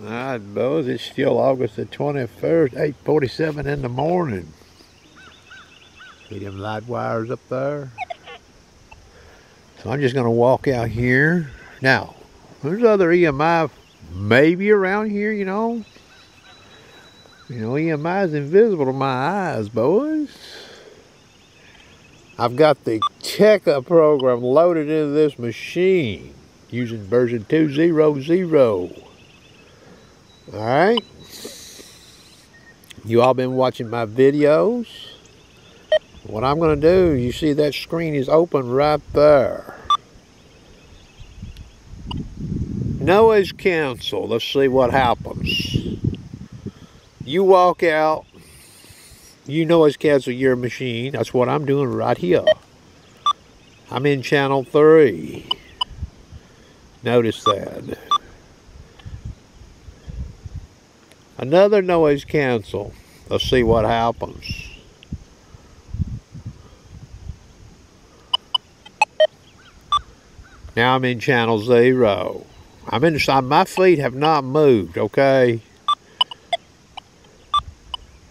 All right, boys, it's still August the 21st, 8.47 in the morning. See them light wires up there? So I'm just going to walk out here. Now, there's other EMI maybe around here, you know. You know, EMI is invisible to my eyes, boys. I've got the checkup program loaded into this machine using version 2.0.0. All right. You all been watching my videos. What I'm going to do, you see that screen is open right there. Noise cancel. Let's see what happens. You walk out. You noise cancel your machine. That's what I'm doing right here. I'm in channel 3. Notice that. Another noise cancel. Let's see what happens. Now I'm in channel zero. I'm inside. My feet have not moved, okay?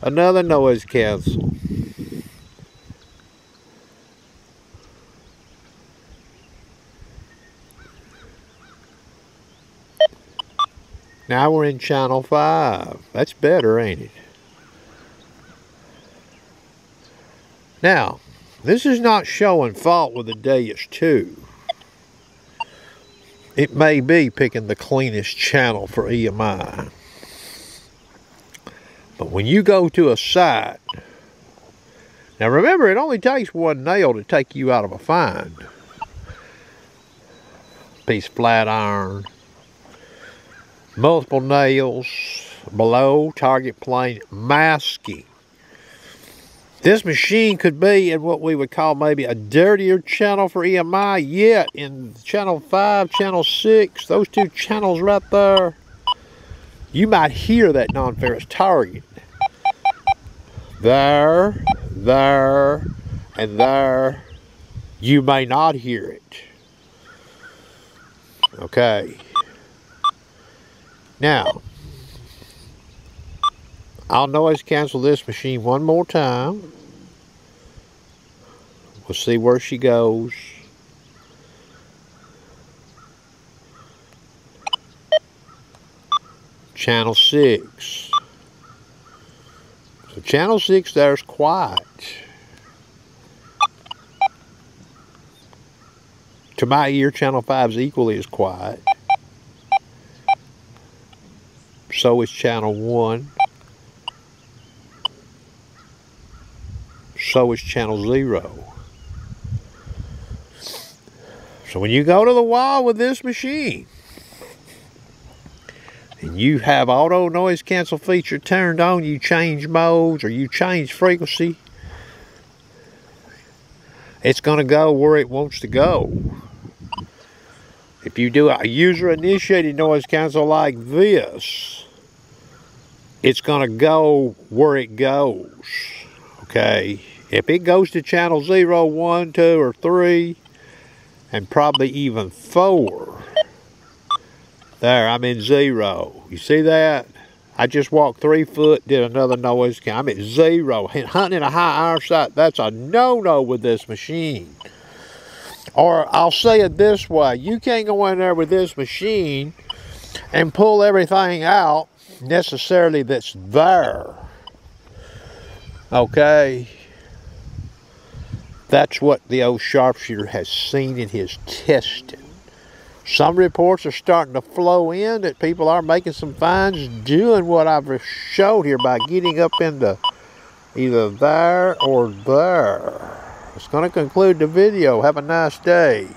Another noise cancel. Now we're in channel 5. That's better, ain't it? Now, this is not showing fault with the Deus 2. It may be picking the cleanest channel for EMI. But when you go to a site, now remember it only takes one nail to take you out of a find. Piece of flat iron, multiple nails below target plane masking. This machine could be in what we would call maybe a dirtier channel for EMI, yet in channel 5, channel 6, those two channels right there, you might hear that non-ferrous target. There, there, and there, you may not hear it. Okay. Now, I'll noise cancel this machine one more time. We'll see where she goes. Channel 6. So channel 6 there's quiet. To my ear, channel 5 is equally as quiet. So is channel 1. So is channel 0. So when you go to the wall with this machine, and you have auto noise cancel feature turned on, you change modes or you change frequency, it's going to go where it wants to go. If you do a user initiated noise cancel like this, it's going to go where it goes. Okay. If it goes to channel 0, 1, 2, or 3, and probably even 4, there, I'm in 0. You see that? I just walked 3 foot, did another noise count. I'm at 0. Hunting in a high iron site, that's a no-no with this machine. Or I'll say it this way. You can't go in there with this machine and pull everything out necessarily that's there. Okay? That's what the old sharpshooter has seen in his testing. Some reports are starting to flow in that people are making some finds doing what I've showed here by getting up into either there or there. It's going to conclude the video. Have a nice day.